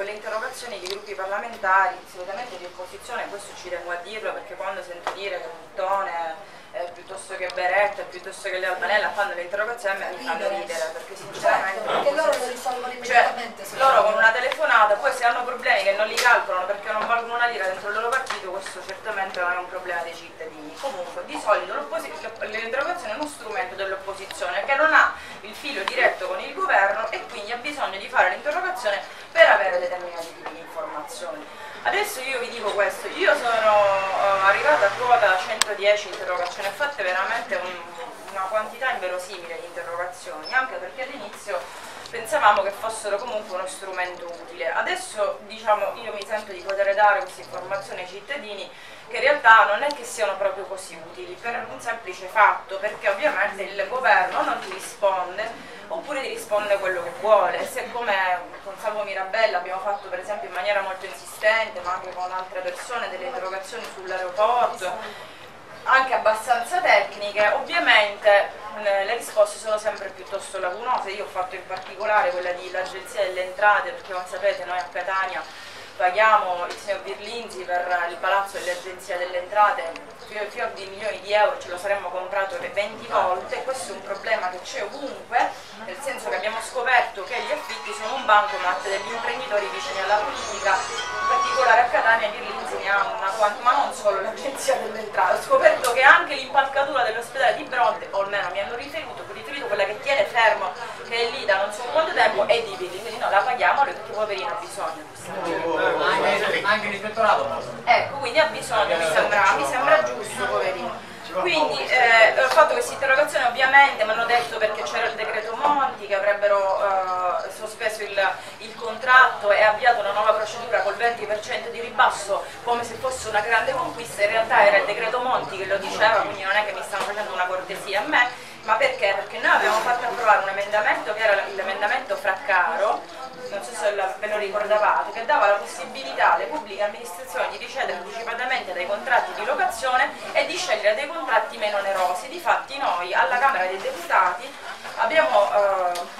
quelle interrogazioni che i gruppi parlamentari, solitamente di opposizione, questo ci tengo a dirlo perché quando sento dire che Buttone eh, piuttosto che Beretta, piuttosto che le Albanella fanno le interrogazioni mi fanno ridere perché sinceramente perché loro lo risolvono cioè, immediatamente loro con una telefonata poi se hanno problemi che non li calcolano perché non valgono una lira dentro il loro partito questo certamente non è un problema dei cittadini. Comunque di solito l'interrogazione è uno strumento dell'opposizione che non ha il filo diretto con il governo e quindi ha bisogno di fare l'interrogazione avere determinati tipi di informazioni. Adesso io vi dico questo, io sono uh, arrivata a quota 110 interrogazioni, ho fatto veramente un, una quantità inverosimile di interrogazioni, anche perché all'inizio pensavamo che fossero comunque uno strumento utile. Adesso diciamo, io mi sento di poter dare questa informazione ai cittadini che in realtà non è che siano proprio così utili, per un semplice fatto, perché ovviamente il governo non ti risponde oppure ti risponde quello che vuole. Se come con Salvo Mirabella abbiamo fatto per esempio in maniera molto insistente, ma anche con altre persone, delle interrogazioni sull'aeroporto, anche abbastanza tecniche, ovviamente le risposte sono sempre piuttosto lacunose. Io ho fatto in particolare quella dell'Agenzia delle Entrate, perché come sapete noi a Catania paghiamo il signor Birlinzi per il palazzo dell'Agenzia delle Entrate. Fior di milioni di euro, ce lo saremmo comprato per 20 volte, questo è un problema che c'è ovunque, nel senso che abbiamo scoperto che gli affitti sono un bancomat degli imprenditori vicini alla politica, in particolare a Catania Birlinzi ne ha una quanta, ma non solo l'Agenzia delle Entrate, ho scoperto che anche l'impalcatura dell'ospedale di Bronte, o almeno mi hanno riferito quella che tiene fermo, che è lì da non so quanto tempo, è di Birlinzi, quindi no, la paghiamo perché poverino ha bisogno anche, anche l'ispettorato ecco quindi ha bisogno mi sembra, mi sembra giusto poverino. Quindi eh, ho fatto questa interrogazione ovviamente mi hanno detto perché c'era il decreto Monti che avrebbero eh, sospeso il, il, contratto e avviato una nuova procedura col 20% di ribasso come se fosse una grande conquista. In realtà era il decreto Monti che lo diceva quindi non è che mi stanno facendo una cortesia. A me ma perché? Perché noi abbiamo fatto approvare un emendamento che era l'emendamento Fraccaro non so se ve lo ricordavate, che dava la possibilità alle pubbliche amministrazioni di ricevere anticipatamente dei contratti di locazione e di scegliere dei contratti meno onerosi. Difatti noi alla Camera dei Deputati abbiamo,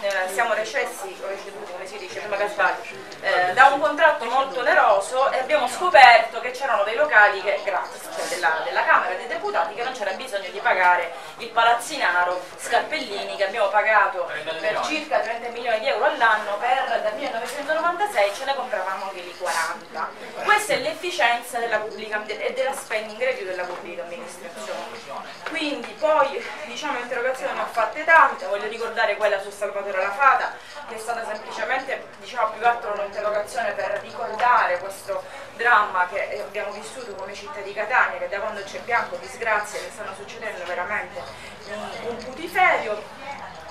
eh, siamo recessi, receduti, come si dice, prima che sbaglio, eh, da un contratto molto oneroso e abbiamo scoperto che c'erano dei locali che, gratis, della, della, Camera dei Deputati, che non c'era bisogno di pagare il palazzinaro Scarpellini che abbiamo pagato per circa 30 milioni di euro all'anno per dal 1996 ce ne compravamo anche lì 40. Questa è l'efficienza della pubblica e della spending review della pubblica amministrazione. Quindi poi diciamo interrogazioni ne ho fatte tante, voglio ricordare quella su Salvatore La Fata, che è stata semplicemente diciamo, più altro un'interrogazione per ricordare questo dramma che abbiamo vissuto come città di Catania, che da quando c'è bianco disgrazie che stanno succedendo veramente un, putiferio.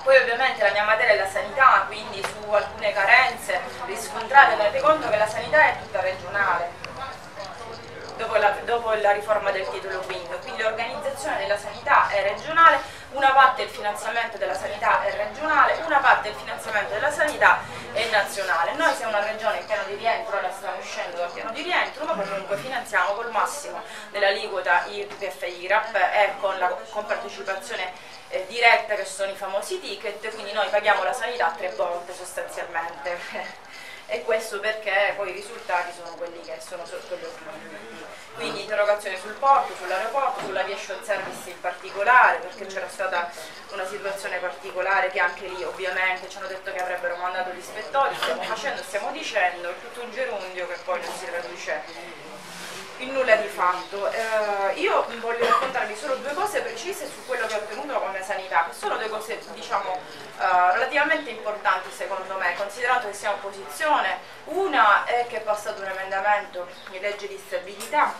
Poi ovviamente la mia materia è la sanità, quindi su alcune carenze riscontrate, tenete conto che la sanità è tutta regionale, dopo la, dopo la riforma del titolo quinto, quindi l'organizzazione della sanità è regionale, una parte del finanziamento della sanità è regionale, una parte del finanziamento della sanità è nazionale. Noi siamo una regione in piano di rientro, ora stiamo uscendo dal piano di rientro, ma comunque finanziamo col massimo dell'aliquota IRPF e IRAP e con la compartecipazione eh, diretta che sono i famosi ticket, quindi noi paghiamo la sanità tre volte sostanzialmente. e questo perché poi i risultati sono quelli che sono sotto gli occhi quindi interrogazione sul porto, sull'aeroporto, sull'aviation service in particolare, perché c'era stata una situazione particolare che anche lì ovviamente ci hanno detto che avrebbero mandato gli ispettori, stiamo facendo, stiamo dicendo, tutto un gerundio che poi non si traduce in nulla di fatto. Eh, io voglio raccontarvi solo due cose precise su quello che ho ottenuto come sanità, che sono due cose diciamo eh, relativamente importanti secondo me, considerato che siamo opposizione. Una è che è passato un emendamento in legge di stabilità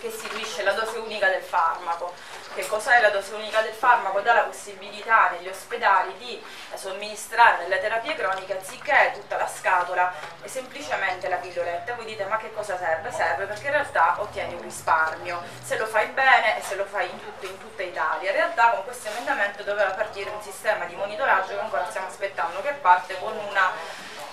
che istituisce la dose unica del farmaco. Che cos'è la dose unica del farmaco? Dà la possibilità negli ospedali di somministrare delle terapie croniche anziché tutta la scatola e semplicemente la pilloletta. Voi dite ma che cosa serve? Serve perché in realtà ottieni un risparmio, se lo fai bene e se lo fai in, tutto, in tutta Italia. In realtà con questo emendamento doveva partire un sistema di monitoraggio che ancora stiamo aspettando che parte con una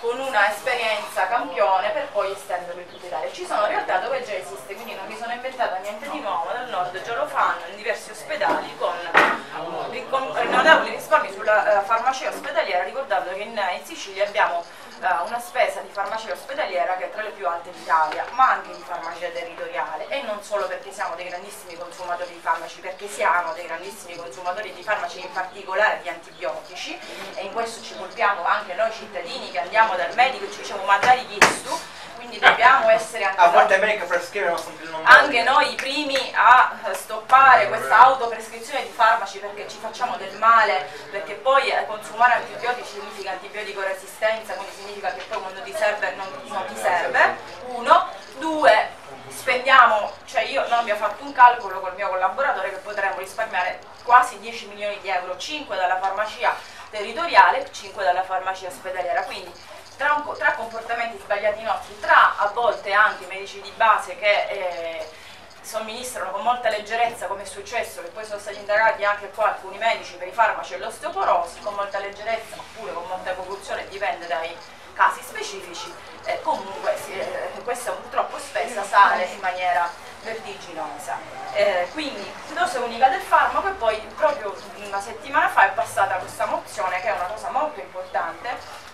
con una esperienza campione per poi estenderlo in tutta Italia. Ci sono realtà dove già esiste, quindi non mi sono inventata niente di nuovo, nel nord già lo fanno in diversi ospedali con, con notevoli risparmi sulla uh, farmacia ospedaliera, ricordando che in, in Sicilia abbiamo una spesa di farmacia ospedaliera che è tra le più alte d'Italia, ma anche di farmacia territoriale. E non solo perché siamo dei grandissimi consumatori di farmaci, perché siamo dei grandissimi consumatori di farmaci, in particolare di antibiotici. E in questo ci colpiamo anche noi cittadini che andiamo dal medico e ci diciamo ma dai chiesto quindi dobbiamo essere anche, a volte noi, anche noi i primi a stoppare questa autoprescrizione di farmaci perché ci facciamo del male, perché poi eh, consumare antibiotici significa antibiotico resistenza, quindi significa che poi quando ti serve non, non ti serve, uno, due, spendiamo, cioè io non abbiamo fatto un calcolo col mio collaboratore che potremmo risparmiare quasi 10 milioni di euro, 5 dalla farmacia territoriale, 5 dalla farmacia ospedaliera, quindi tra, un, tra, comportamenti sbagliati nostri, tra a volte anche medici di base che eh, somministrano con molta leggerezza, come è successo, che poi sono stati indagati anche qua alcuni medici per i farmaci e l'osteoporosi, con molta leggerezza oppure con molta corruzione, dipende dai casi specifici, eh, comunque eh, questa purtroppo spesa sale in maniera vertiginosa. Eh, quindi dose unica del farmaco e poi proprio una settimana fa è passata questa mozione che è una cosa molto importante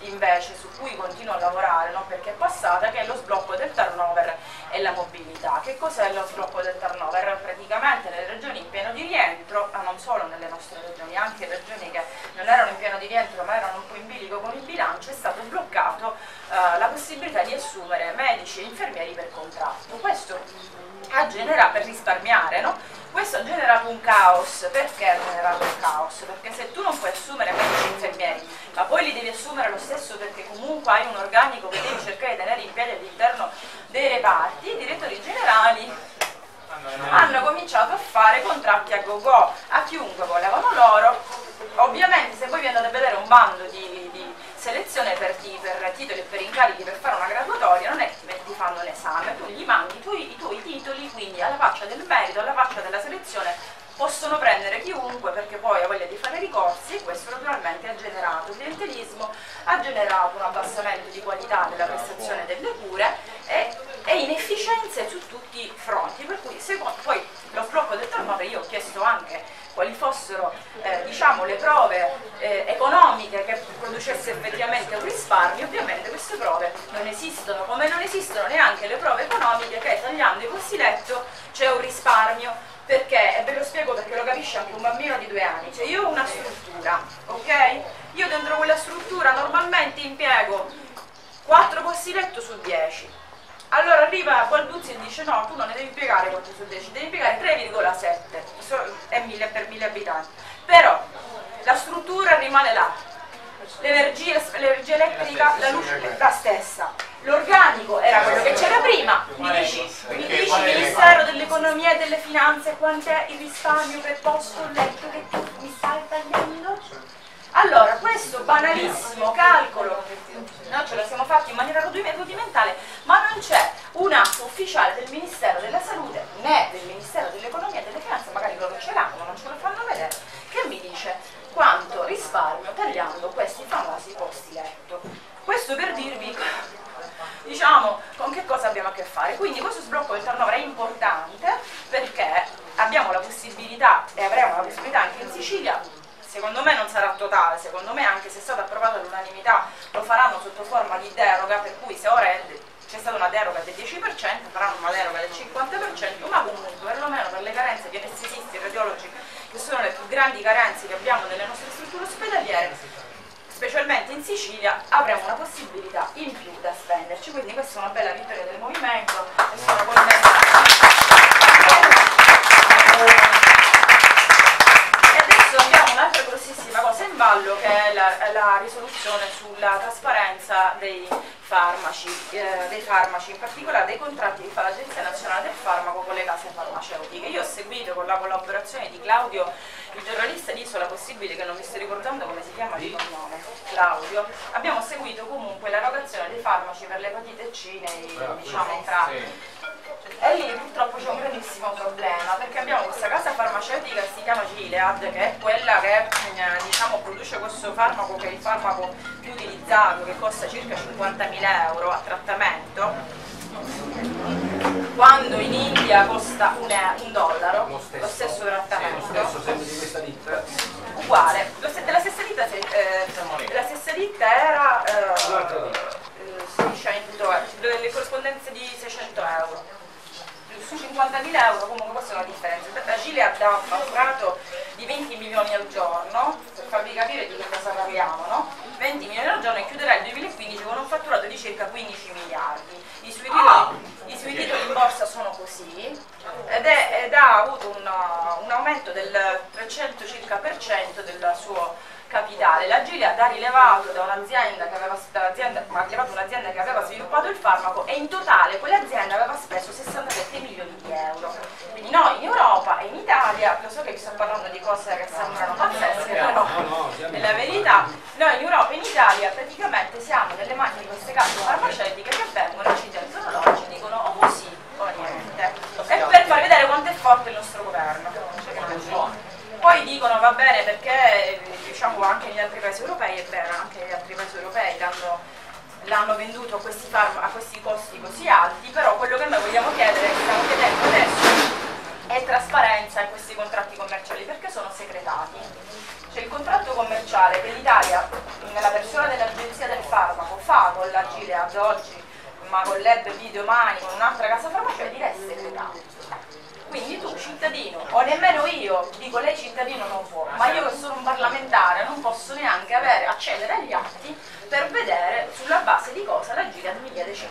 invece su cui continuo a lavorare, non perché è passata, che è lo sblocco del turnover e la mobilità. Che cos'è lo sblocco del turnover? Praticamente nelle regioni in pieno di rientro, ma non solo nelle nostre regioni, anche regioni che non erano in pieno di rientro ma erano un po' in bilico con il bilancio, è stato bloccato eh, la possibilità di assumere medici e infermieri per contratto. Questo ha generato, per risparmiare, no? Questo ha generato un caos, perché ha generato un caos? Perché se tu non puoi assumere medici e infermieri, ma poi li devi assumere lo stesso perché comunque hai un organico che devi cercare di tenere in piedi all'interno reparti, i direttori generali hanno cominciato a fare contratti a go-go a chiunque volevano loro. Ovviamente se voi vi andate a vedere un bando di, di selezione per, per, titoli e per incarichi per fare una graduatoria non è che ti fanno l'esame, tu gli mandi tuoi, i tuoi titoli, quindi alla faccia del merito, alla faccia della selezione possono prendere chiunque perché poi ha voglia di fare ricorsi e questo naturalmente ha generato clientelismo, ha generato un abbassamento di qualità della prestazione delle cure e, e inefficienze su tutti i fronti, per cui secondo, poi lo sblocco del turnover io ho chiesto anche quali fossero eh, diciamo, le prove eh, economiche che producesse effettivamente un risparmio, ovviamente queste prove non esistono, come non esistono neanche le prove economiche che tagliando i costi letto c'è un risparmio, perché, e ve lo spiego perché lo capisce anche un bambino di due anni, cioè io ho una struttura, ok? Io dentro quella struttura normalmente impiego 4 posti letto su 10, allora arriva Balduzzi e dice no, tu non ne devi impiegare 4 su 10, devi impiegare 3,7, è 1000 per 1000 abitanti. Però la struttura rimane là, l'energia, elettrica, la luce la stessa. L'organico era quello che c'era prima, mi dici, mi dici Ministero dell'Economia e delle Finanze quant'è il risparmio per posto letto che tu mi stai tagliando? Allora, questo banalissimo calcolo, noi ce lo siamo fatti in maniera rudimentale, ma non c'è un atto ufficiale del Ministero della Salute né del Ministero dell'Economia e delle Finanze, magari loro ce l'hanno, ma non ce lo fanno vedere, che mi dice quanto risparmio tagliando questi famosi posti letto. Questo per dirvi diciamo con che cosa abbiamo a che fare. Quindi questo sblocco del turnover è importante perché abbiamo la possibilità e avremo la possibilità anche in Sicilia secondo me non sarà totale, secondo me anche se è stato approvato all'unanimità lo faranno sotto forma di deroga, per cui se ora c'è stata una deroga del 10%, faranno una deroga del 50%, ma comunque perlomeno per le carenze di anestesisti e radiologi, che sono le più grandi carenze che abbiamo nelle nostre strutture ospedaliere, specialmente in Sicilia, avremo una possibilità in più da spenderci. Quindi questa è una bella vittoria del movimento e sono contenta un'altra ballo che è la, la risoluzione sulla trasparenza dei farmaci, eh, dei farmaci, in particolare dei contratti che fa l'Agenzia Nazionale del Farmaco con le case farmaceutiche. Io ho seguito con la collaborazione di Claudio, il giornalista di Isola Possibile, che non mi sto ricordando come si chiama il nome, Claudio, abbiamo seguito comunque l'erogazione dei farmaci per l'epatite C nei, diciamo, tra e lì purtroppo c'è un grandissimo problema perché abbiamo questa casa farmaceutica che si chiama Gilead che è quella che eh, diciamo, produce questo farmaco che è il farmaco più utilizzato che costa circa 50.000 euro a trattamento. Quando in India costa un, un dollaro lo stesso, lo stesso trattamento sì, lo stesso sempre di questa ditta. Uguale, lo, della stessa ditta, eh, della stessa ditta era eh, supplenze di 600 euro su 50.000 euro comunque questa è una differenza. La Cile ha fatturato di 20 milioni al giorno, per farvi capire di che cosa parliamo, no? 20 milioni al giorno e chiuderà il 2015 con un fatturato di circa 15 miliardi. I suoi titoli, ah! i suoi titoli in borsa sono così ed, è, ed ha avuto un, un aumento del 300 circa per cento del suo capitale. La Gilead ha rilevato da un'azienda che aveva, un'azienda che aveva sviluppato il farmaco e in totale quell'azienda aveva speso 67 milioni di euro. Quindi noi in Europa e in Italia, lo so che vi sto parlando di cose che sembrano pazzesche, però nella verità noi in Europa e in Italia praticamente siamo nelle mani di queste case farmaceutiche che vengono, ci tengono l'orologio e dicono o così o niente. E per far vedere quanto è forte il nostro governo. Poi dicono va bene perché diciamo anche negli altri paesi europei, è vero, anche negli altri paesi europei l'hanno venduto a questi, a questi, costi così alti, però quello che noi vogliamo chiedere, che stiamo chiedendo adesso, è trasparenza in questi contratti commerciali perché sono segretati. C'è il contratto commerciale che l'Italia, nella persona dell'Agenzia del Farmaco, fa con la Gilead oggi, ma con l'EBB domani, con un'altra casa farmaceutica, è segretato cittadino, o nemmeno io, dico lei cittadino non può, ma io che sono un parlamentare non posso neanche avere, accedere agli atti per vedere sulla base di cosa la Gilead mi chiede 50.000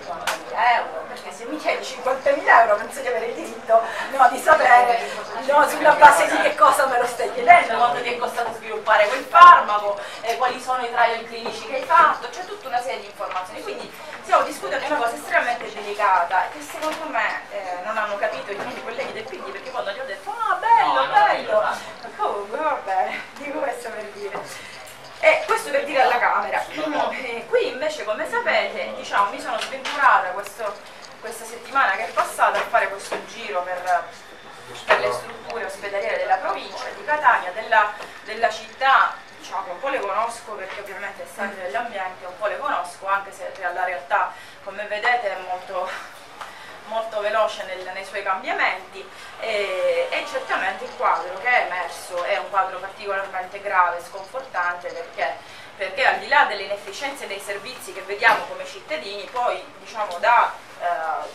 euro, perché se mi chiedi 50.000 euro penso di avere il diritto no, di sapere no, sulla base di che cosa me lo stai chiedendo, quanto ti è costato sviluppare quel farmaco, eh, quali sono i trial clinici che hai fatto, c'è tutta una serie di informazioni, quindi stiamo discutendo di una cosa estremamente delicata che secondo me eh, non hanno capito i miei colleghi del PD perché quando gli ho detto ah bello, no, bello, comunque vabbè, dico questo per dire. E questo per dire alla Camera. E qui invece, come sapete, diciamo, mi sono sventurata questo, questa settimana che è passata a fare questo giro per, per le strutture ospedaliere della provincia di Catania, della, della città diciamo un po' le conosco perché ovviamente essendo dell'ambiente un po' le conosco anche se la realtà come vedete è molto molto veloce nel, nei suoi cambiamenti e, e, certamente il quadro che è emerso è un quadro particolarmente grave, sconfortante perché, perché al di là delle inefficienze dei servizi che vediamo come cittadini, poi diciamo da eh,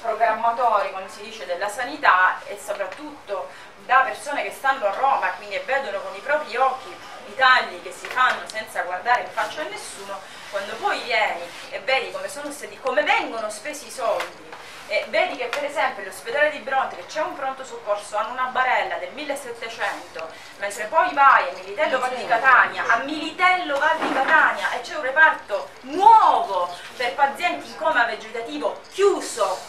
programmatori, come si dice, della sanità e soprattutto da persone che stanno a Roma quindi vedono con i propri occhi i tagli che si fanno senza guardare in faccia a nessuno, quando poi vieni e vedi come, stati, come vengono spesi i soldi e vedi che per esempio l'ospedale di Bronte, che c'è un pronto soccorso, hanno una barella del 1700, mentre poi vai a Militello Val di Catania, a Militello Val di Catania e c'è un reparto nuovo per pazienti in coma vegetativo chiuso,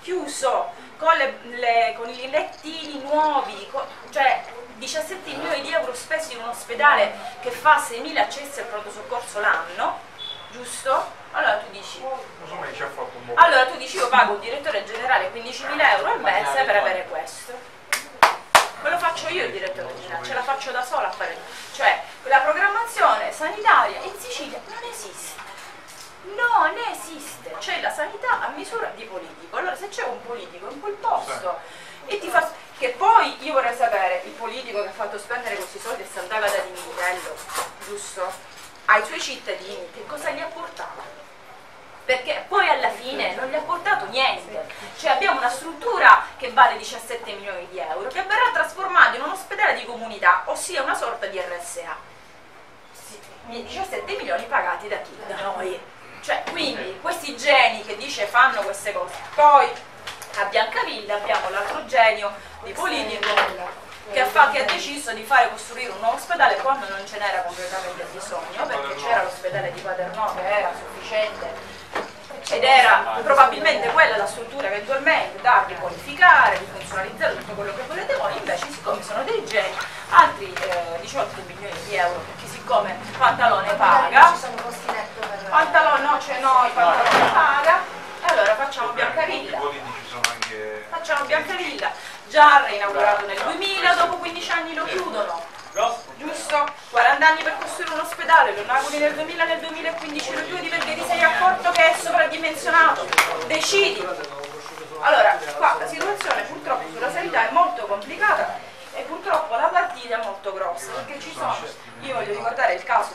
chiuso, con, le, le, con i lettini nuovi, con, cioè 17 milioni di euro spesi in un ospedale che fa 6.000 accessi al pronto soccorso l'anno, giusto? Allora tu dici, allora tu dici io pago un direttore generale 15.000 euro al mese per avere questo. Me lo faccio io il direttore generale, ce la faccio da sola a fare. Cioè, la programmazione sanitaria in Sicilia non esiste. Non esiste, c'è la sanità a misura di politico. Allora se c'è un politico in quel posto e ti fa... Che poi io vorrei sapere, il politico che ha fatto spendere questi soldi a Sant'Agata di Militello, giusto? Ai suoi cittadini, che cosa gli ha portato? perché poi alla fine non gli ha portato niente. Cioè abbiamo una struttura che vale 17 milioni di euro che verrà trasformata in un ospedale di comunità, ossia una sorta di RSA. 17 milioni pagati da chi? Da noi. Cioè, quindi questi geni che dice fanno queste cose. Poi a Biancavilla abbiamo l'altro genio di politico che ha, fatto, che ha, deciso di fare costruire un nuovo ospedale quando non ce n'era completamente bisogno, perché c'era l'ospedale di Paternò che era sufficiente ed era probabilmente quella la struttura eventualmente da riqualificare, di funzionalizzare tutto quello che volete voi, invece siccome sono dei geni, altri eh, 18 milioni di euro, perché siccome Pantalone paga, Pantalone no, c'è noi, Pantalone paga, allora facciamo Biancavilla. Facciamo Biancavilla. Già inaugurato nel 2000, dopo 15 anni lo chiudono. Giusto? 40 anni per costruire un ospedale, lo inauguri nel 2000, nel 2015 lo chiudi perché ti sei accorto che è sovradimensionato, decidi. Allora, qua la situazione purtroppo sulla sanità è molto complicata e purtroppo la partita è molto grossa perché ci sono, io voglio ricordare il caso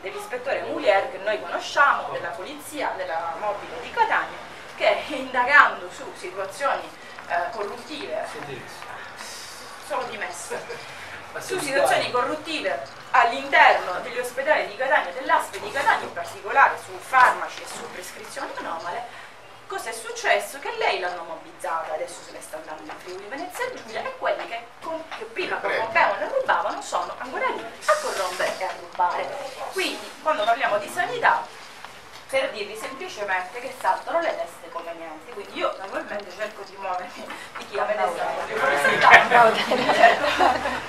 dell'ispettore Mulier che noi conosciamo, della polizia, della mobile di Catania, che indagando su situazioni eh, corruttive, sono dimesse, su situazioni corruttive all'interno degli ospedali di Catania dell'ASPE di Catania, in particolare su farmaci e su prescrizioni anomale, cosa è successo? Che lei l'hanno mobilizzata, adesso se ne sta andando in Friuli Venezia Giulia e quelli che, che prima corrompevano e rubavano sono ancora lì a corrompere e a rubare. Quindi quando parliamo di sanità per dirvi semplicemente che saltano le teste convenienti, quindi io normalmente cerco di muovermi di chi avete cerco,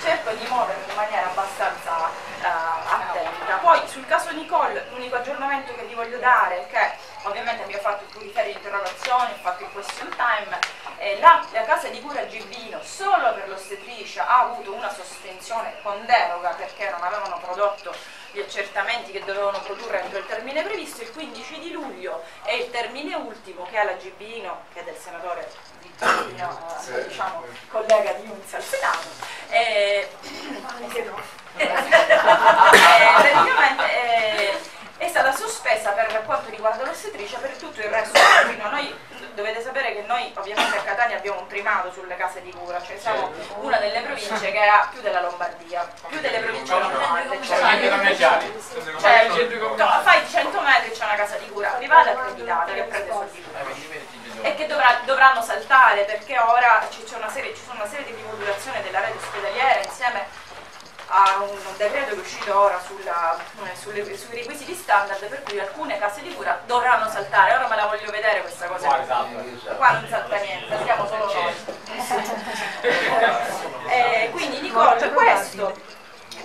cerco di muovermi in maniera abbastanza uh, attenta. Poi sul caso Nicole l'unico aggiornamento che vi voglio dare è che ovviamente abbiamo fatto più di interrogazioni, ho fatto il question time, eh, la, la, casa di cura Gibbino solo per l'ostetricia ha avuto una sospensione con deroga perché non avevano prodotto gli accertamenti che dovevano produrre entro il termine previsto, il 15 di luglio è il termine ultimo che ha la Gibbino, che è del senatore Vittorino, eh, diciamo collega di Unza al Senato, e, eh, praticamente eh, è stata sospesa per quanto riguarda l'ostetricia per tutto il resto noi dovete sapere che noi ovviamente a Catania abbiamo un primato sulle case di cura cioè siamo una delle province che ha più della Lombardia più delle province che cioè, cioè, fai 100 metri c'è una casa di cura privata accreditata che prende soldi e che dovrà, dovranno saltare perché ora ci, una serie, ci sono una serie di rimodulazioni della rete ospedaliera insieme a un decreto che è uscito ora sulla, eh, sulle, sui requisiti standard per cui alcune case di cura dovranno saltare. Ora me la voglio vedere questa cosa. Qua non salta niente, siamo solo noi. eh, quindi Nicole, questo.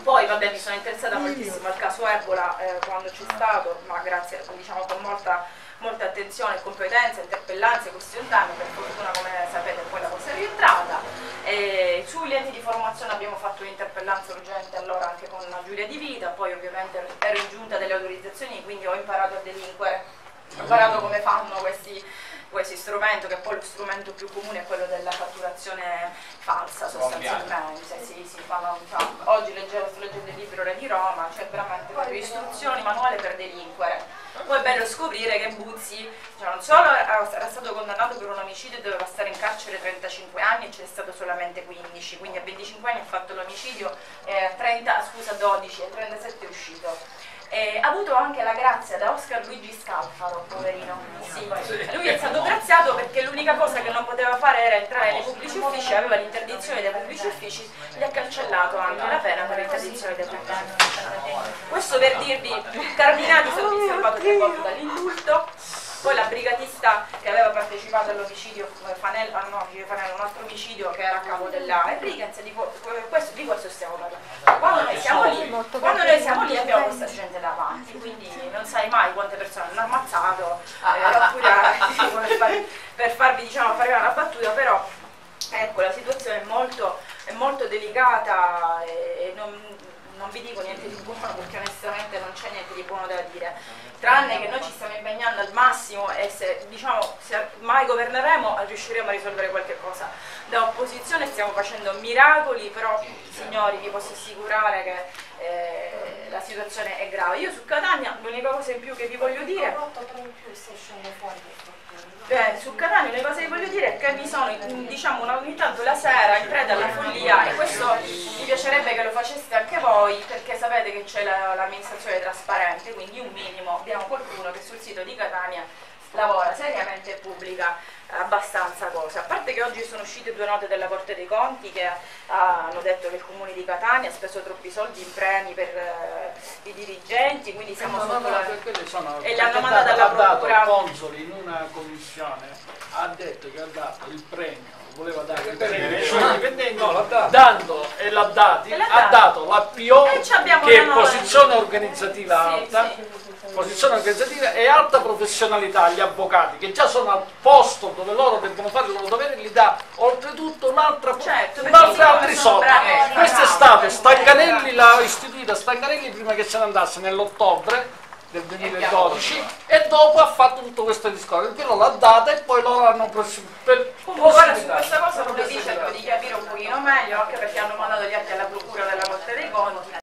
Poi vabbè mi sono interessata moltissimo al caso Ebola eh, quando c'è stato, ma grazie diciamo con molta molta attenzione, competenza, interpellanze, question time, per fortuna come sapete poi la cosa è rientrata. E sugli enti di formazione abbiamo fatto un'interpellanza urgente allora anche con Giulia Di Vita, poi ovviamente ero in giunta delle autorizzazioni, quindi ho imparato a delinquere, ho imparato come fanno questi questi strumenti, che poi lo strumento più comune è quello della fatturazione falsa sostanzialmente. Sì, sì, fanno, oggi leggevo, sto leggendo il libro Re di Roma, c'è cioè veramente istruzioni, manuale per delinquere poi è bello scoprire che Buzzi cioè, non solo era stato condannato per un omicidio e doveva stare in carcere 35 anni e ce n'è stato solamente 15, quindi a 25 anni ha fatto l'omicidio, eh, 30, scusa 12 e 37 è uscito. Eh, ha avuto anche la grazia da Oscar Luigi Scalfaro, poverino. Sì. Lui è stato graziato perché l'unica cosa che non poteva fare era entrare nei pubblici uffici, aveva l'interdizione dai pubblici uffici, gli ha cancellato anche la pena per l'interdizione dai pubblici uffici. Questo per dirvi, Carminati è stato tre volte dall'indulto, poi la brigatista che aveva partecipato all'omicidio Fanello, ah no, Fanello, un altro omicidio che era a capo della Enriquez, di questo, di questo stiamo parlando. Quando noi siamo lì, quando noi siamo lì abbiamo questa gente davanti, quindi non sai mai quante persone hanno ammazzato, eh, oppure per, far, per farvi diciamo, fare una battuta, però ecco la situazione è molto, è molto delicata e non, vi dico niente di buono perché onestamente non c'è niente di buono da dire, tranne che noi ci stiamo impegnando al massimo e se, diciamo, se mai governeremo riusciremo a risolvere qualche cosa. Da opposizione stiamo facendo miracoli, però signori vi posso assicurare che eh, la situazione è grave. Io su Catania l'unica cosa in più che vi voglio dire... Beh, su Catania le cose che voglio dire è che vi sono, diciamo, ogni tanto la sera in preda alla follia e questo mi piacerebbe che lo faceste anche voi perché sapete che c'è l'amministrazione trasparente, quindi un minimo. Abbiamo qualcuno che sul sito di Catania lavora seriamente e pubblica abbastanza cose. A parte che oggi sono uscite due note della Corte dei Conti che hanno detto che il Comune di Catania ha speso troppi soldi in premi per uh, i dirigenti, quindi siamo no, sotto no, la... Sono, e l'hanno mandata alla procura. Il Consoli in una commissione ha detto che ha dato il premio voleva dare il premio. dipendenti no, dando e l'ha dato ha dato. la PO che è posizione organizzativa sì, alta. sì posizione organizzativa e alta professionalità agli avvocati che già sono al posto dove loro devono fare il loro dovere gli dà oltretutto un'altra certo, un altri soldi questo è stato Stanganelli l'ha istituita Stanganelli prima che se ne andasse nell'ottobre del 2012 e dopo ha fatto tutto questo discorso quello l'ha data e poi loro hanno per ora su questa cosa dice cerco di capire un pochino meglio anche perché hanno mandato gli atti alla procura della Corte dei Conti